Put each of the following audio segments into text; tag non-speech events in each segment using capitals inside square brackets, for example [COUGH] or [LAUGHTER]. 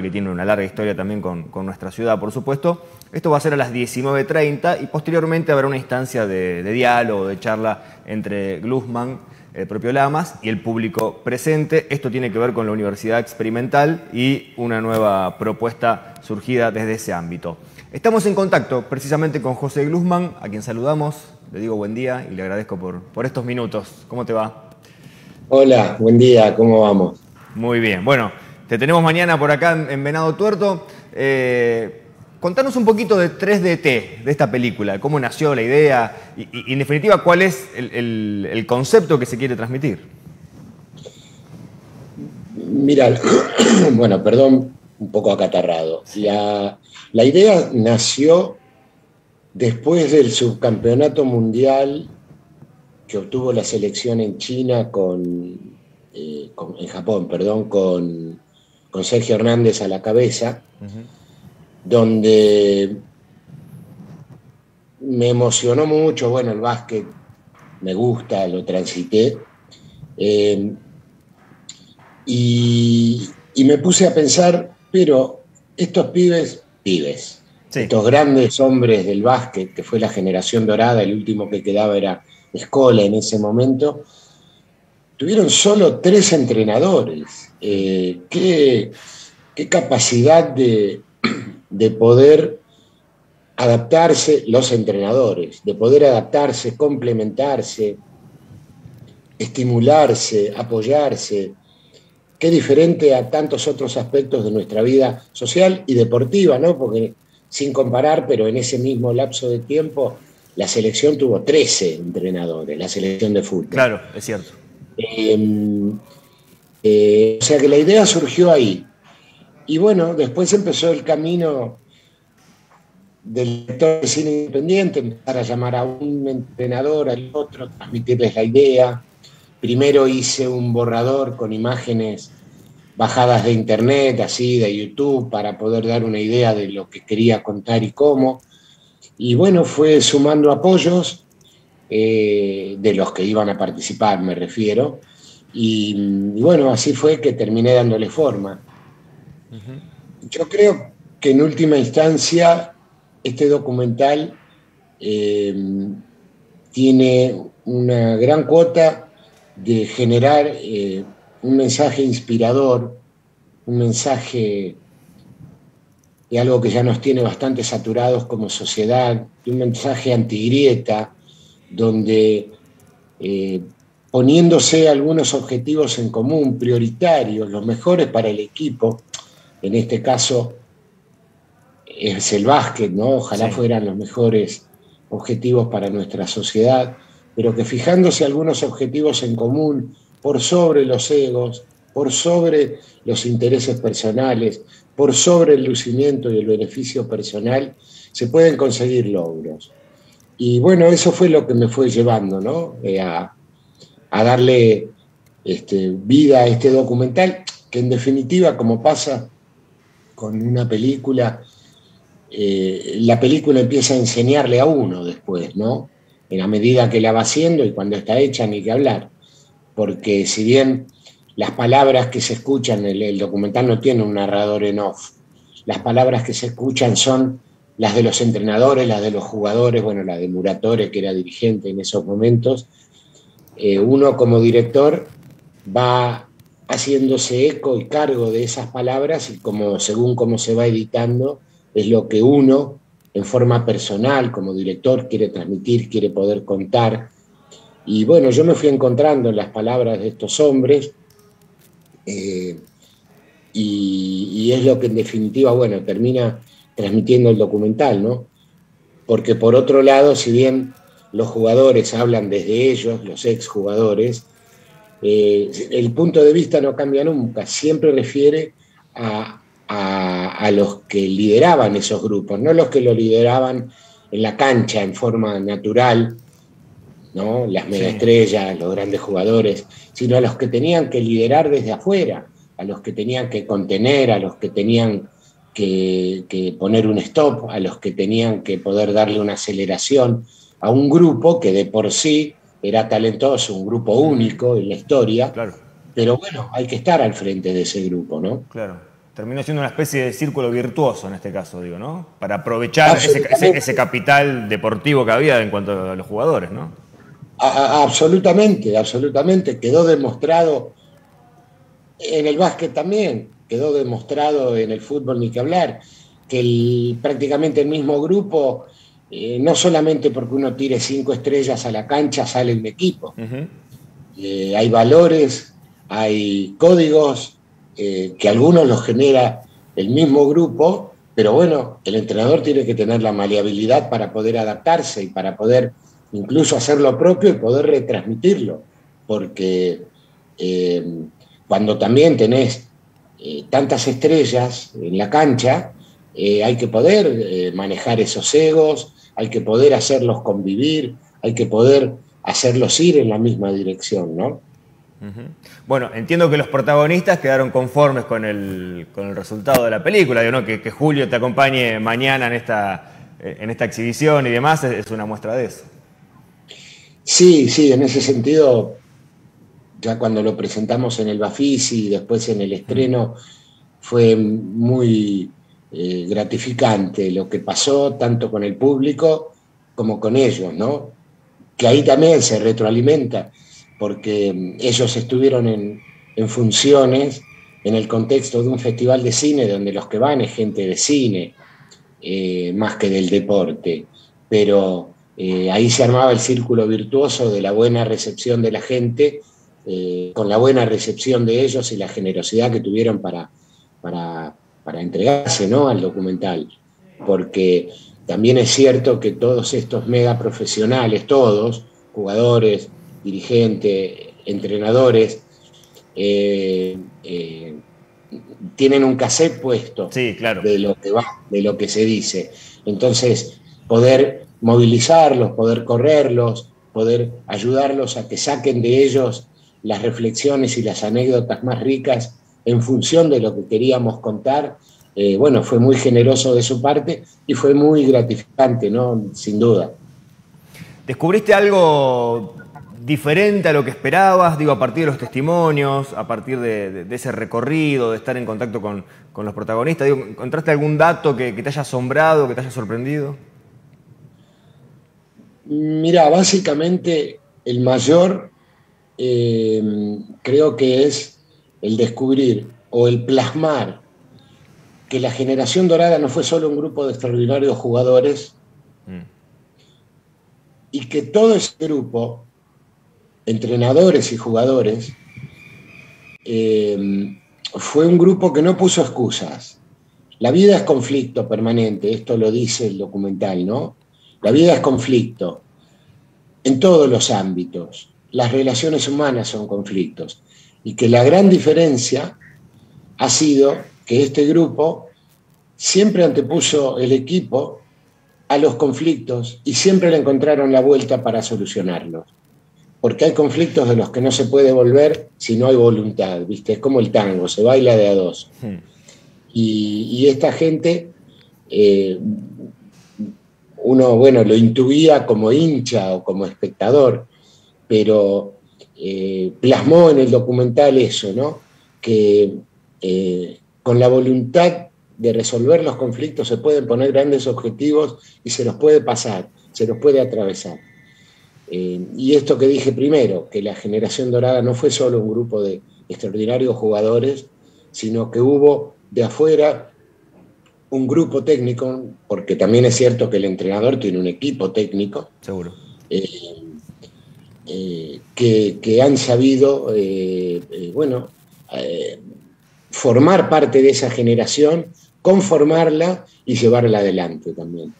que tiene una larga historia también con, nuestra ciudad, por supuesto. Esto va a ser a las 19.30 y posteriormente habrá una instancia de, diálogo, de charla entre Glusman, el propio Lamas y el público presente. Esto tiene que ver con la Universidad Experimental y una nueva propuesta surgida desde ese ámbito. Estamos en contacto precisamente con José Glusman, a quien saludamos, le digo buen día y le agradezco por, por estos minutos. ¿Cómo te va? Hola, buen día, ¿cómo vamos? Muy bien, bueno. Te tenemos mañana por acá en Venado Tuerto. Eh, contanos un poquito de 3DT, de esta película, cómo nació la idea y, en definitiva cuál es el, concepto que se quiere transmitir. Mira, [COUGHS] bueno, perdón, un poco acatarrado. La, la idea nació después del subcampeonato mundial que obtuvo la selección en China con, eh, en Japón, perdón, con con Sergio Hernández a la cabeza, donde me emocionó mucho, bueno, el básquet me gusta, lo transité, eh, y, me puse a pensar, pero estos pibes, pibes, estos grandes hombres del básquet, que fue la generación dorada, el último que quedaba era Escola en ese momento, tuvieron solo tres entrenadores. Eh, qué, capacidad [CLEARS THROAT] de, poder adaptarse los entrenadores, de poder adaptarse, complementarse, estimularse, apoyarse. Qué diferente a tantos otros aspectos de nuestra vida social y deportiva, ¿no? Porque sin comparar, pero en ese mismo lapso de tiempo, la selección tuvo 13 entrenadores, la selección de fútbol. Claro, es cierto. Em, eh, o sea que la idea surgió ahí. Y bueno, después empezó el camino del lector de cine independiente, empezar a llamar a un entrenador, al otro, transmitirles la idea. Primero hice un borrador con imágenes bajadas de internet, así de YouTube, para poder dar una idea de lo que quería contar y cómo. Y bueno, fue sumando apoyos eh, de los que iban a participar, me refiero. Y, bueno, así fue que terminé dándole forma. Yo creo que en última instancia este documental eh, tiene una gran cuota de generar eh, un mensaje inspirador, un mensaje de algo que ya nos tiene bastante saturados como sociedad, un mensaje antigrieta, donde eh, poniéndose algunos objetivos en común, prioritarios, los mejores para el equipo, en este caso es el básquet, ¿no? Ojalá fueran los mejores objetivos para nuestra sociedad, pero que fijándose algunos objetivos en común por sobre los egos, por sobre los intereses personales, por sobre el lucimiento y el beneficio personal, se pueden conseguir logros. Y bueno, eso fue lo que me fue llevando, ¿no? Eh, a, darle este, vida a este documental, que en definitiva, como pasa con una película, eh, la película empieza a enseñarle a uno después, ¿no? En la medida que la va haciendo y cuando está hecha ni que hablar. Porque si bien las palabras que se escuchan, el documental no tiene un narrador en off, las palabras que se escuchan son las de los entrenadores, las de los jugadores, bueno, la de Muratore, que era dirigente en esos momentos, eh, uno como director va haciéndose eco y cargo de esas palabras y como según cómo se va editando es lo que uno en forma personal como director quiere transmitir, quiere poder contar. Y bueno, yo me fui encontrando en las palabras de estos hombres eh, y, y, es lo que en definitiva, bueno, termina transmitiendo el documental, ¿no? Porque por otro lado, si bien los jugadores hablan desde ellos, los exjugadores, eh, el punto de vista no cambia nunca, siempre refiere a, los que lideraban esos grupos, no los que lo lideraban en la cancha en forma natural, ¿no? las megaestrellas, los grandes jugadores, sino a los que tenían que liderar desde afuera, a los que tenían que contener, a los que tenían que, poner un stop, a los que tenían que poder darle una aceleración a un grupo que de por sí era talentoso, un grupo único en la historia. Claro. Pero bueno, hay que estar al frente de ese grupo, ¿no? Claro. Terminó siendo una especie de círculo virtuoso en este caso, digo, ¿no? Para aprovechar ese, capital deportivo que había en cuanto a los jugadores, ¿no? absolutamente, absolutamente. Quedó demostrado en el básquet también, quedó demostrado en el fútbol ni que hablar, que prácticamente el mismo grupo, eh, no solamente porque uno tire cinco estrellas a la cancha sale un equipo. Eh, hay valores, hay códigos, eh, que algunos los genera el mismo grupo, pero bueno, el entrenador tiene que tener la maleabilidad para poder adaptarse y para poder incluso hacer lo propio y poder retransmitirlo, porque cuando también tenés eh, tantas estrellas en la cancha, hay que poder manejar esos egos, hay que poder hacerlos convivir, hay que poder hacerlos ir en la misma dirección, ¿no? Bueno, entiendo que los protagonistas quedaron conformes con el, resultado de la película, ¿no? que, Julio te acompañe mañana en esta, en esta exhibición y demás es, una muestra de eso. Sí, sí, en ese sentido, ya cuando lo presentamos en el Bafisi y después en el estreno, fue muy eh, gratificante lo que pasó tanto con el público como con ellos, ¿no? Que ahí también se retroalimenta porque ellos estuvieron en, funciones en el contexto de un festival de cine donde los que van es gente de cine, eh, más que del deporte, pero eh, ahí se armaba el círculo virtuoso de la buena recepción de la gente, eh, con la buena recepción de ellos y la generosidad que tuvieron para, para, para entregarse ¿no? al documental, porque también es cierto que todos estos mega profesionales, todos, jugadores, dirigentes, entrenadores, eh, eh, tienen un cassette puesto de, lo que va, de lo que se dice. Entonces, poder movilizarlos, poder correrlos, poder ayudarlos a que saquen de ellos las reflexiones y las anécdotas más ricas en función de lo que queríamos contar, eh, bueno, fue muy generoso de su parte y fue muy gratificante, ¿no? Sin duda. ¿Descubriste algo diferente a lo que esperabas, digo, a partir de los testimonios, a partir de, ese recorrido, de estar en contacto con, los protagonistas? Digo, ¿Encontraste algún dato que, te haya asombrado, que te haya sorprendido? Mira, básicamente el mayor eh, creo que es el descubrir o el plasmar que la generación dorada no fue solo un grupo de extraordinarios jugadores y que todo ese grupo entrenadores y jugadores, eh, fue un grupo que no puso excusas. La vida es conflicto permanente, esto lo dice el documental, ¿no? La vida es conflicto en todos los ámbitos. Las relaciones humanas son conflictos. Y que la gran diferencia ha sido que este grupo siempre antepuso el equipo a los conflictos y siempre le encontraron la vuelta para solucionarlos porque hay conflictos de los que no se puede volver si no hay voluntad, ¿viste? Es como el tango, se baila de a dos. Hmm. Y, esta gente, eh, uno, bueno, lo intuía como hincha o como espectador, pero eh, plasmó en el documental eso, ¿no? Que eh, con la voluntad de resolver los conflictos se pueden poner grandes objetivos y se los puede pasar, se los puede atravesar. Eh, y esto que dije primero, que la generación dorada no fue solo un grupo de extraordinarios jugadores, sino que hubo de afuera un grupo técnico, porque también es cierto que el entrenador tiene un equipo técnico. Seguro. Eh, eh, que, han sabido, bueno, formar parte de esa generación, conformarla y llevarla adelante también.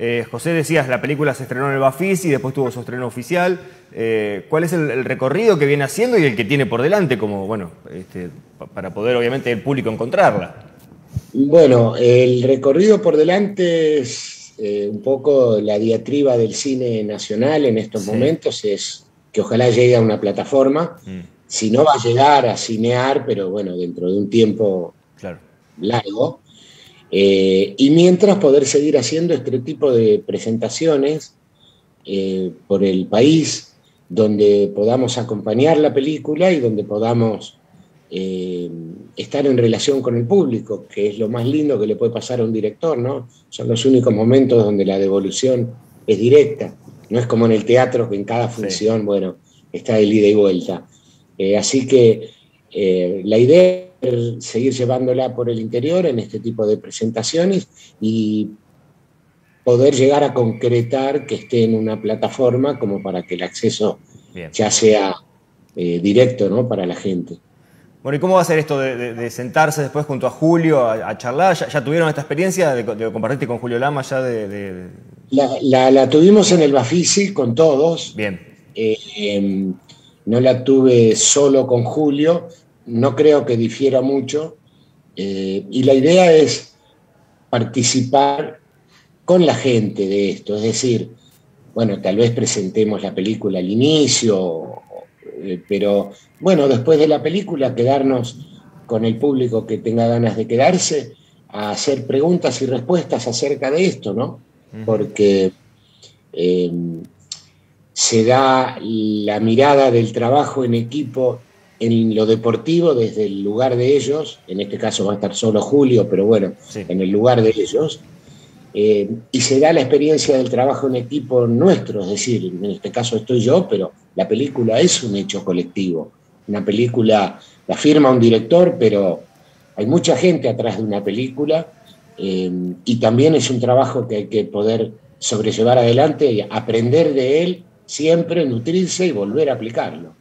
Eh, José, decías, la película se estrenó en el Bafisi y después tuvo su estreno oficial. Eh, ¿Cuál es el, recorrido que viene haciendo y el que tiene por delante, como, bueno, este, para poder obviamente el público encontrarla? Bueno, el recorrido por delante es eh, un poco la diatriba del cine nacional en estos momentos, es que ojalá llegue a una plataforma. Mm. Si no va a llegar a cinear, pero bueno, dentro de un tiempo largo. Eh, y mientras poder seguir haciendo este tipo de presentaciones eh, por el país, donde podamos acompañar la película y donde podamos eh, estar en relación con el público, que es lo más lindo que le puede pasar a un director, ¿no? Son los únicos momentos donde la devolución es directa. No es como en el teatro que en cada función, bueno, está el ida y vuelta. Eh, así que eh, la idea es seguir llevándola por el interior en este tipo de presentaciones y poder llegar a concretar que esté en una plataforma como para que el acceso ya sea directo ¿no? para la gente. Bueno, ¿y cómo va a ser esto de, sentarse después junto a Julio a, charlar? ¿Ya, tuvieron esta experiencia de, de, compartirte con Julio Lama ya de...? La, tuvimos en el Bafisi con todos. Bien. Eh, no la tuve solo con Julio, no creo que difiera mucho. Eh, y la idea es participar con la gente de esto, es decir, bueno, tal vez presentemos la película al inicio eh, pero bueno, después de la película, quedarnos con el público que tenga ganas de quedarse a hacer preguntas y respuestas acerca de esto, ¿no? Porque eh, se da la mirada del trabajo en equipo en lo deportivo desde el lugar de ellos, en este caso va a estar solo Julio, pero bueno, en el lugar de ellos, eh, y se da la experiencia del trabajo en equipo nuestro, es decir, en este caso estoy yo, pero la película es un hecho colectivo. Una película la firma un director, pero hay mucha gente atrás de una película eh, y también es un trabajo que hay que poder sobrellevar adelante y aprender de él siempre, nutrirse y volver a aplicarlo.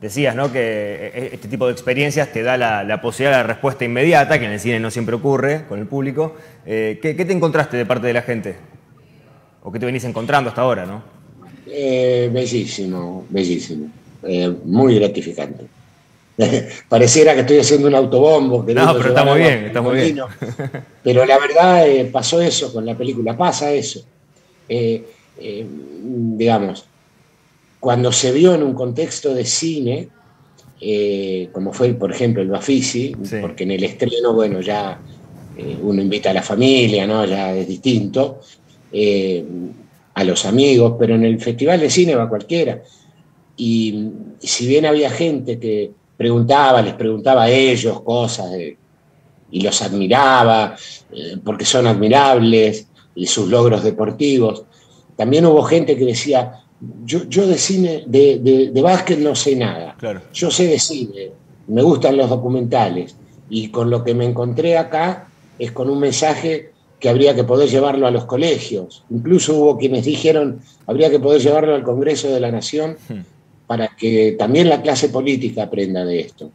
Decías, ¿no? Que eh, este tipo de experiencias te da la, posibilidad de la respuesta inmediata, que en el cine no siempre ocurre con el público. Eh, ¿qué, te encontraste de parte de la gente? ¿O qué te venís encontrando hasta ahora, no? Eh, bellísimo, bellísimo. muy gratificante. [LAUGHS] Pareciera que estoy haciendo un autobombo. no, pero está muy bien, está muy bien. Pero la verdad pasó eso con la película, pasa eso. digamos, cuando se vio en un contexto de cine, eh, como fue, por ejemplo, el Bafisi, porque en el estreno, bueno, ya eh, uno invita a la familia, ¿no? Ya es distinto, eh, a los amigos, pero en el Festival de Cine va cualquiera. Y, si bien había gente que preguntaba, les preguntaba a ellos cosas y los admiraba, porque son admirables, y sus logros deportivos, también hubo gente que decía, yo, de cine, de, de, básquet no sé nada. Yo sé de cine, me gustan los documentales. Y con lo que me encontré acá es con un mensaje que habría que poder llevarlo a los colegios. Incluso hubo quienes dijeron, habría que poder llevarlo al Congreso de la Nación hmm. para que también la clase política aprenda de esto.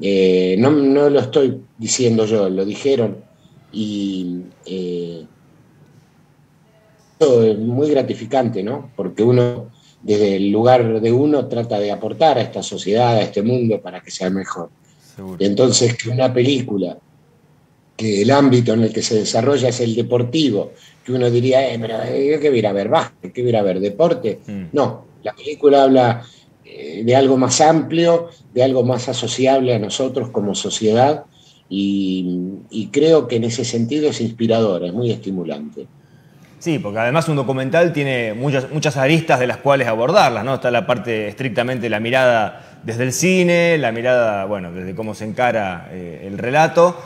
Eh, no, lo estoy diciendo yo, lo dijeron. Y eh, es muy gratificante, ¿no? Porque uno, desde el lugar de uno, trata de aportar a esta sociedad, a este mundo, para que sea mejor. entonces, que una película, que el ámbito en el que se desarrolla es el deportivo, que uno diría, eh, pero eh, ¿qué voy a ir a ver básquet? ¿Qué voy a ir a ver deporte? Mm. No, la película habla eh, de algo más amplio, de algo más asociable a nosotros como sociedad, y, y creo que en ese sentido es inspirador, es muy estimulante. Sí, porque además un documental tiene muchas, muchas aristas de las cuales abordarlas, ¿no? Está la parte estrictamente la mirada desde el cine, la mirada, bueno, desde cómo se encara eh, el relato,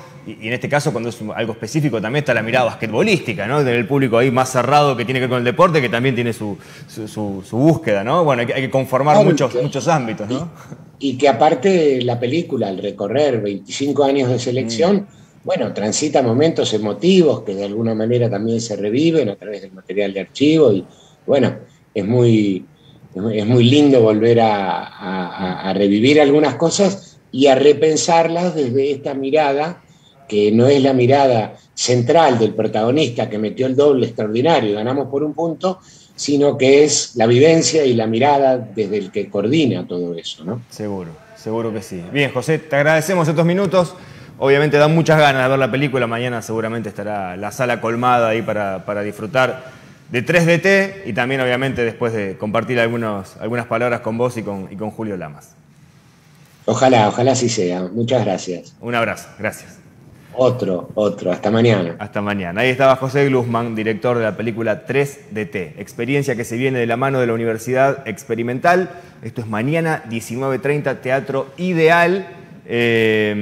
y, en este caso cuando es algo específico también está la mirada basquetbolística, ¿no? Del público ahí más cerrado que tiene que ver con el deporte, que también tiene su, búsqueda, ¿no? Bueno, hay que, conformar muchos, muchos ámbitos, ¿no? Y, que aparte la película, al recorrer 25 años de selección, mm bueno, transita momentos emotivos que de alguna manera también se reviven a través del material de archivo y bueno, es muy, es muy lindo volver a, revivir algunas cosas y a repensarlas desde esta mirada que no es la mirada central del protagonista que metió el doble extraordinario y ganamos por un punto, sino que es la vivencia y la mirada desde el que coordina todo eso, ¿no? Seguro, seguro que sí. Bien, José, te agradecemos estos minutos. Obviamente da muchas ganas de ver la película. Mañana seguramente estará la sala colmada ahí para, disfrutar de 3DT y también obviamente después de compartir algunos, algunas palabras con vos y con, y con Julio Lamas. Ojalá, ojalá así sea. Muchas gracias. Un abrazo, gracias. Otro, otro. Hasta mañana. Hasta mañana. Ahí estaba José Glusman, director de la película 3DT, experiencia que se viene de la mano de la Universidad Experimental. Esto es mañana, 19.30, Teatro Ideal. Eh,